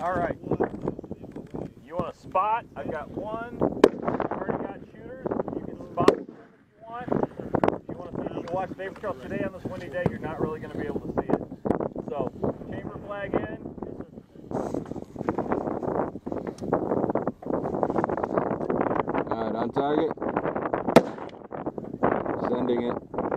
All right. You want a spot? I've got one. I've already got shooters. You can spot them if you want. If you want to see, you can watch Neighbor Trail today on this windy day. You're not really going to be able to see it. So, chamber flag in. Alright, on target. Sending it.